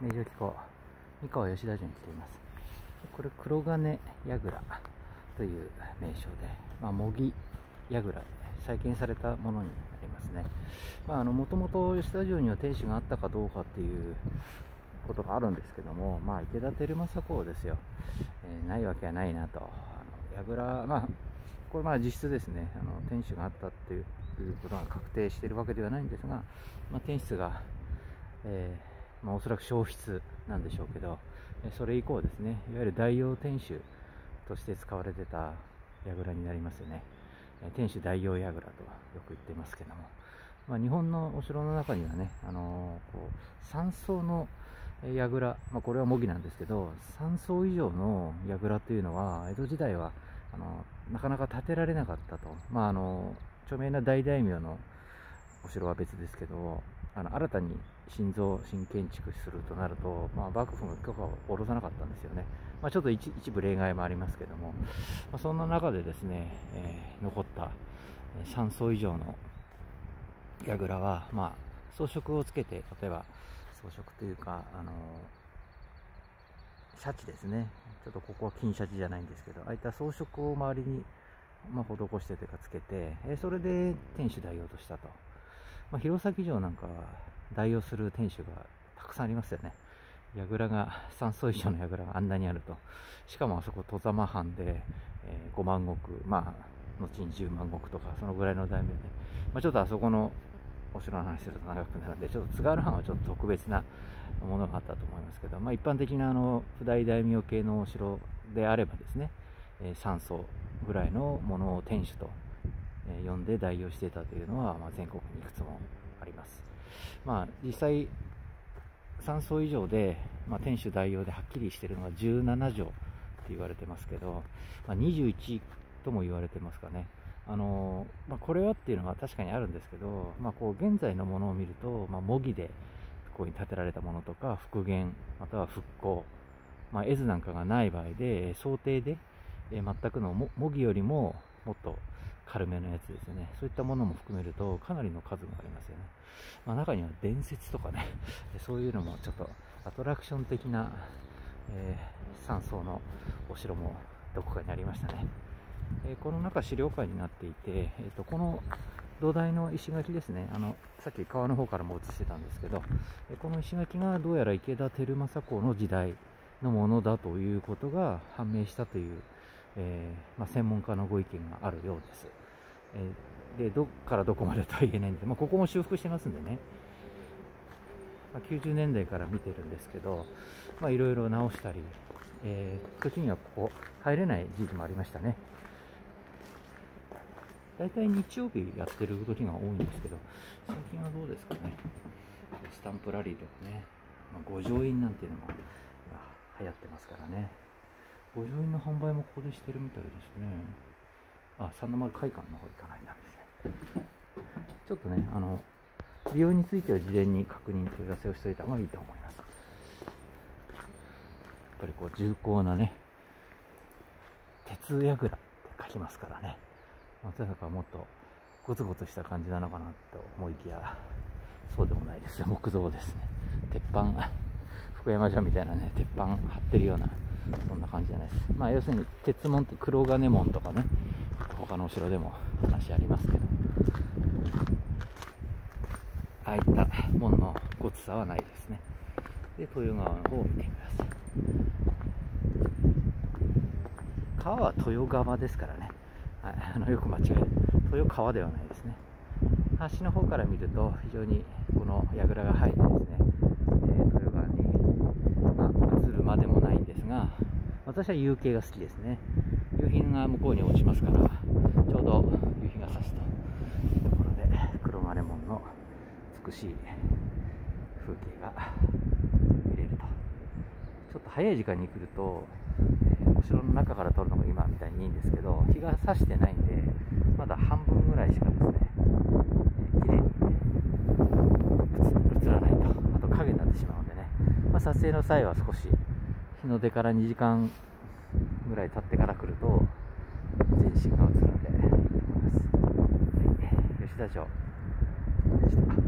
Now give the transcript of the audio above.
名城機構三河吉田城に来ています。これ黒金櫓という名称で、まあ、模擬櫓で再建されたものになりますね。もともと吉田城には天守があったかどうかっていうことがあるんですけども、まあ、池田輝政公ですよ、えー、ないわけはないなと、あの櫓、まあ、これまあ実質ですね、あの天守があったっていうことが確定しているわけではないんですが、まあ、天室が、えー、まあ、おそらく消失なんでしょうけど、それ以降ですね、いわゆる大王天守として使われてた櫓になりますよね。天守大王櫓とはよく言ってますけども、まあ、日本のお城の中にはね、あのー、こう山荘の櫓、まあ、これは模擬なんですけど、3層以上の櫓というのは、江戸時代はあのなかなか建てられなかったと。まあ、あの著名な大大名のお城は別ですけど、あの新たに新造、新建築するとなると、まあ、幕府の許可を下ろさなかったんですよね。まあ、ちょっと一部例外もありますけども、まあ、そんな中でですね、えー、残った3層以上の櫓は、まあ、装飾をつけて、例えば、装飾というか、あのシャチですね。ちょっとここは金シャチじゃないんですけど、ああいった装飾を周りに、まあ、施してというかつけて、えそれで天守代用としたと。まあ、弘前城なんかは代用する天守がたくさんありますよね。櫓が、3層以上の櫓があんなにあると。しかもあそこ、戸様藩で、えー、5万石、まあ、後に10万石とか、そのぐらいの大名で、まあ、ちょっとあそこのお城の話すると長くなるんで、ちょっと津軽藩はちょっと特別なものがあったと思いますけど、まあ、一般的なあの不大大名系のお城であればですね、えー、3層ぐらいのものを天守と、えー、呼んで代用していたというのは、まあ、全国にいくつもあります。まあ、実際3層以上で、まあ、天守代用ではっきりしているのが17条って言われてますけど、まあ、21とも言われてますかね。あのまあ、これはっていうのは確かにあるんですけど、まあ、こう現在のものを見ると、まあ、模擬でここに建てられたものとか復元または復興、まあ、絵図なんかがない場合で想定で、え、全くの模擬よりももっと軽めのやつですね。そういったものも含めるとかなりの数がありますよね、まあ、中には伝説とかね。そういうのもちょっとアトラクション的な、えー、3層のお城もどこかにありましたね。えこの中資料館になっていて、えー、とこの土台の石垣ですね。あのさっき川の方からも映してたんですけど、えこの石垣がどうやら池田輝政公の時代のものだということが判明したという、えー、まあ、専門家のご意見があるようです、え、でどっからどこまでとは言えないんで、まあ、ここも修復してますんでね、まあ、90年代から見てるんですけどいろいろ直したり、えー、時にはここ入れない時期もありましたね大体日曜日やってる時が多いんですけど、最近はどうですかね。スタンプラリーとかね、まあ、五条院なんていうのも流行ってますからね。五条院の販売もここでしてるみたいですね。あ、三の丸会館の方行かないんですね。ちょっとね、あの、利用については事前に確認問い合わせをしておいた方がいいと思います。やっぱりこう重厚なね、鉄櫓って書きますからね。まさかもっとゴツゴツした感じなのかなと思いきや、そうでもないです。木造ですね。鉄板、福山城みたいなね、鉄板張ってるような、そんな感じじゃないです。まあ要するに鉄門って黒金門とかね、他のお城でも話ありますけど、ああいった門のごつさはないですね。で、豊川の方を見てください。川は豊川ですからね。はい、あのよく間違える豊川ではないですね橋の方から見ると非常にこの櫓が入ってですね、えー、豊川に、まあ、映るまでもないんですが私は夕景が好きですね夕日が向こうに落ちますからちょうど夕日が差すというところで黒金門の美しい風景が見れると。ちょっと早い時間に来るとお城の中から撮るのが今みたいにいいんですけど日が差してないんでまだ半分ぐらいしかですね、えー、綺麗に映らないと。あと影になってしまうのでね、ま、撮影の際は少し日の出から2時間ぐらい経ってから来ると全身が映るんでいいと思います、はい、吉田城。でした。